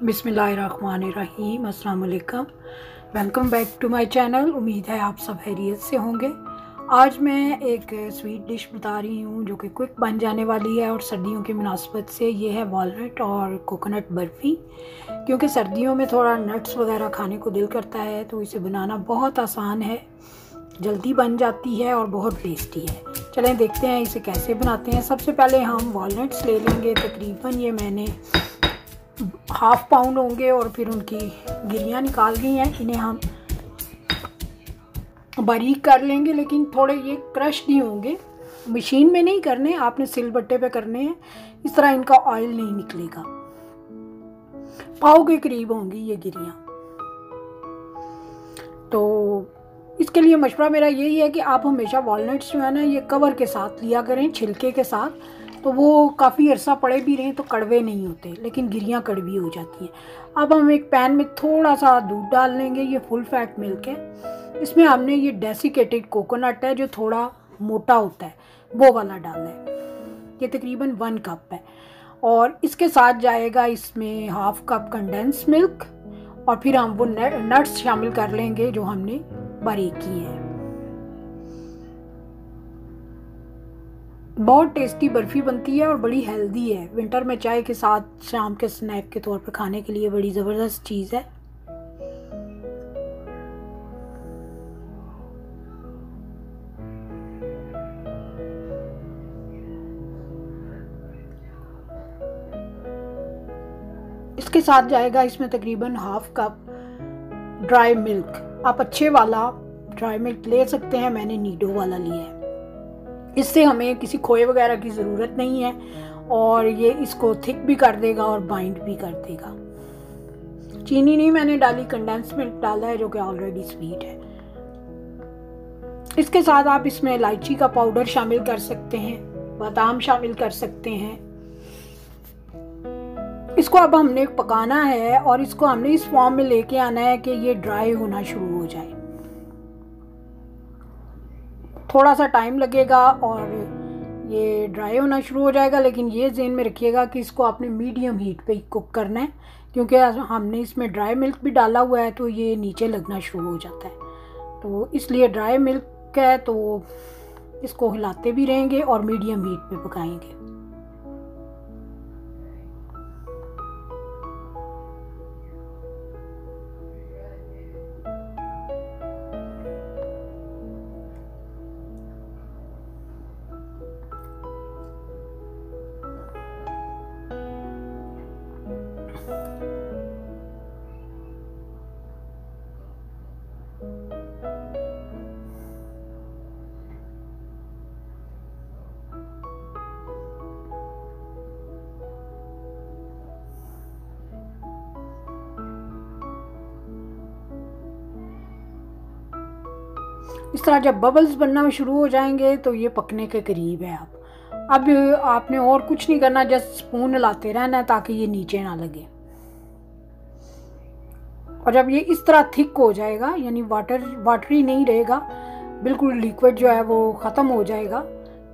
बिसमीम अस्सलाम वालेकुम welcome back to my channel. उम्मीद है आप सब हैरियत से होंगे। आज मैं एक स्वीट डिश बता रही हूँ जो कि क्विक बन जाने वाली है और सर्दियों की मुनासबत से ये है वॉलनट और कोकोनट बर्फ़ी। क्योंकि सर्दियों में थोड़ा नट्स वगैरह खाने को दिल करता है तो इसे बनाना बहुत आसान है, जल्दी बन जाती है और बहुत टेस्टी है। चलें देखते हैं इसे कैसे बनाते हैं। सबसे पहले हम वॉलनट्स ले लेंगे। तकरीबन ये मैंने हाफ़ पाउंड होंगे और फिर उनकी गिरियाँ निकाल गई हैं। इन्हें हम बारीक कर लेंगे, लेकिन थोड़े ये क्रश नहीं होंगे। मशीन में नहीं करने, आपने सिल बट्टे पे करने हैं। इस तरह इनका ऑयल नहीं निकलेगा। पाव के करीब होंगी ये गिरियाँ। तो इसके लिए मशवरा मेरा यही है कि आप हमेशा वॉलनट्स जो है ना, ये कवर के साथ लिया करें, छिलके के साथ। तो वो काफ़ी अरसा पड़े भी रहें तो कड़वे नहीं होते, लेकिन गिरियाँ कड़वी हो जाती हैं। अब हम एक पैन में थोड़ा सा दूध डाल लेंगे, ये फुल फैट मिल्क है। इसमें हमने ये डेसिकेटेड कोकोनट है, जो थोड़ा मोटा होता है, वो वाला डालना है। ये तकरीबन वन कप है। और इसके साथ जाएगा इसमें हाफ़ कप कंडेंस मिल्क, और फिर हम वो नट्स शामिल कर लेंगे, जो हमने बारीक किए हैं। बहुत टेस्टी बर्फ़ी बनती है और बड़ी हेल्दी है। विंटर में चाय के साथ, शाम के स्नैक के तौर पर खाने के लिए बड़ी ज़बरदस्त चीज़ है। इसके साथ जाएगा इसमें तकरीबन हाफ़ कप ड्राई मिल्क आप अच्छे वाला ड्राई मिल्क ले सकते हैं, मैंने नीडो वाला लिया है। इससे हमें किसी खोए वगैरह की ज़रूरत नहीं है और ये इसको थिक भी कर देगा और बाइंड भी कर देगा। चीनी नहीं मैंने डाली कंडेंस मिल्क डाला है जो कि ऑलरेडी स्वीट है। इसके साथ आप इसमें इलायची का पाउडर शामिल कर सकते हैं, बादाम शामिल कर सकते हैं। इसको अब हमने पकाना है और इसको हमने इस फॉर्म में लेके आना है कि ये ड्राई होना शुरू हो जाए। थोड़ा सा टाइम लगेगा और ये ड्राई होना शुरू हो जाएगा, लेकिन ये जेन में रखिएगा कि इसको आपने मीडियम हीट पे कुक करना है, क्योंकि हमने इसमें ड्राई मिल्क भी डाला हुआ है तो ये नीचे लगना शुरू हो जाता है। तो इसलिए ड्राई मिल्क है तो इसको हिलाते भी रहेंगे और मीडियम हीट पे पकाएँगे। इस तरह जब बबल्स बनना शुरू हो जाएँगे तो ये पकने के करीब है आप। अब आपने और कुछ नहीं करना, जस्ट स्पून लाते रहना है ताकि ये नीचे ना लगे। और जब ये इस तरह थिक हो जाएगा, यानी वाटर वाटरी नहीं रहेगा, बिल्कुल लिक्विड जो है वो ख़त्म हो जाएगा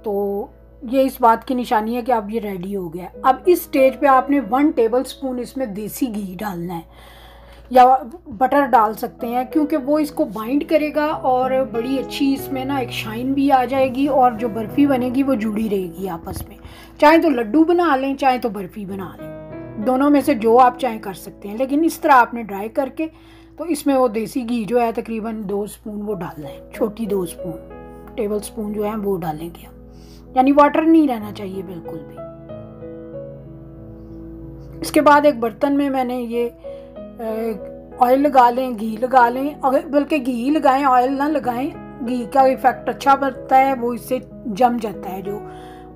तो ये इस बात की निशानी है कि अब ये रेडी हो गया अब इस स्टेज पे आपने वन टेबल स्पून इसमें देसी घी डालना है। या बटर डाल सकते हैं, क्योंकि वो इसको बाइंड करेगा और बड़ी अच्छी इसमें ना एक शाइन भी आ जाएगी और जो बर्फ़ी बनेगी वो जुड़ी रहेगी आपस में। चाहे तो लड्डू बना लें, चाहे तो बर्फ़ी बना लें। दोनों में से जो आप चाहें कर सकते हैं, लेकिन इस तरह आपने ड्राई करके तो इसमें वो देसी घी जो है तकरीबन दो स्पून वो डालना है छोटी दो स्पून टेबल स्पून जो है वो डालेंगे यानी वाटर नहीं रहना चाहिए बिल्कुल भी। इसके बाद एक बर्तन में मैंने ये ऑयल लगा लें, घी लगा लें। अगर बल्कि घी लगाएँ ऑयल ना लगाएँ, घी का इफ़ेक्ट अच्छा बनता है, वो इससे जम जाता है जो।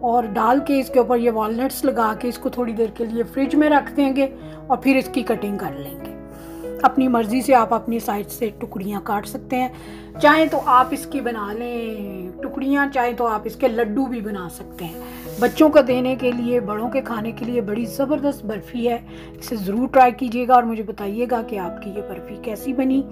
और डाल के इसके ऊपर ये वॉलनट्स लगा के इसको थोड़ी देर के लिए फ्रिज में रख देंगे और फिर इसकी कटिंग कर लेंगे। अपनी मर्ज़ी से आप अपनी साइड से टुकड़ियाँ काट सकते हैं। चाहे तो आप इसकी बना लें टुकड़ियाँ, चाहे तो आप इसके लड्डू भी बना सकते हैं। बच्चों को देने के लिए, बड़ों के खाने के लिए बड़ी ज़बरदस्त बर्फ़ी है। इसे ज़रूर ट्राई कीजिएगा और मुझे बताइएगा कि आपकी ये बर्फ़ी कैसी बनी।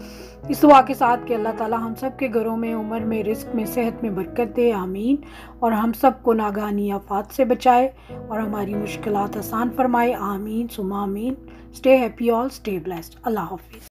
इस दुआ के साथ कि अल्लाह ताला हम सब के घरों में, उम्र में, रिस्क में, सेहत में बरकत दे। आमीन। और हम सबको नागानी आफात से बचाए और हमारी मुश्किल आसान फरमाए। आमीन सुमा आमीन। Stay happy all stay blessed अल्लाह हाफिज़।